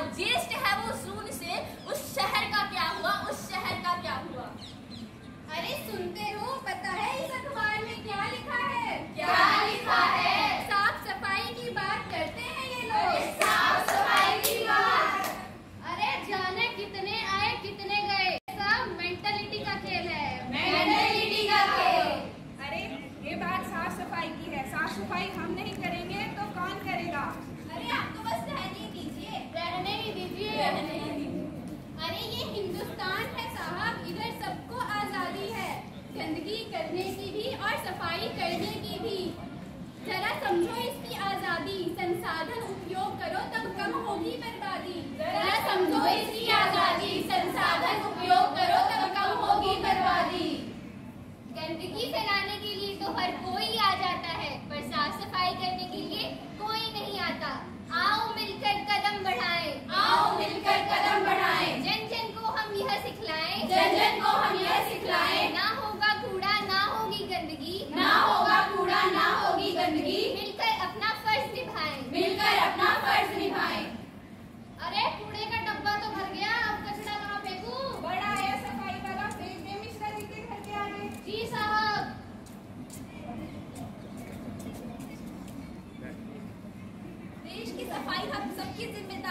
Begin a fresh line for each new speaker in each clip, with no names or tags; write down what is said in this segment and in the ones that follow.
adjust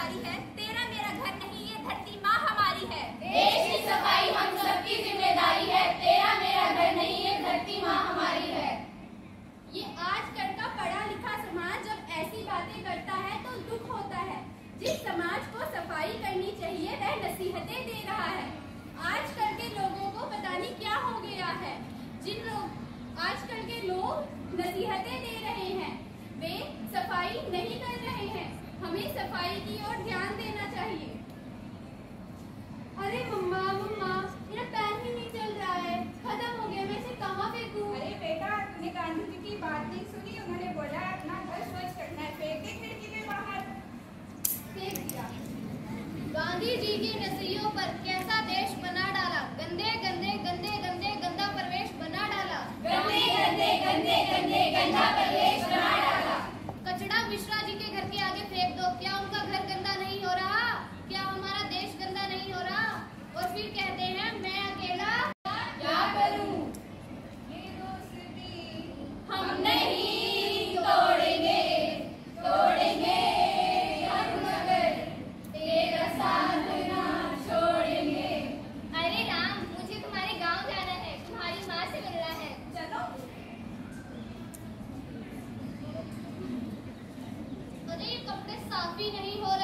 हमारी है।
तेरा मेरा घर नहीं ये धरती माँ हमारी है।
देश की सफ़ाई हम सबकी ज़िम्मेदारी है। तेरा मेरा घर नहीं ये धरती माँ हमारी है।
ये आजकल का पढ़ा लिखा समाज जब ऐसी बातें करता है तो दुख होता है। जिस समाज को सफ़ाई करनी चाहिए, वह नसीहतें दे रहा है। आजकल के लोगों को पता नहीं क्या हो गया है। जिन लोग आजकल के लोग नसीहतें दे रहे हैं, वे सफ़ाई नहीं हमें सफ़ाई की ओर ध्यान देना चाहिए। अरे मम्मा मम्मा मेरा पैर ही नहीं चल रहा है। खत्म हो गया मैं इसे कहाँ फेंकूं?
अरे बेटा तुमने गांधी जी की बात नहीं सुनी? उन्होंने बोला अपना घर स्वच्छ रखना है। फेंक दे खिड़की में बाहर।
फेंक दिया। गांधी जी की नजरियों पर कैसा देश बना डाला? गंदे गंदे गंदे गंदे गंदा प्रवेश बना डाला।
गंदे गंदे गंदे गंदे गंदा प्रवेश
साफ़ भी नहीं हो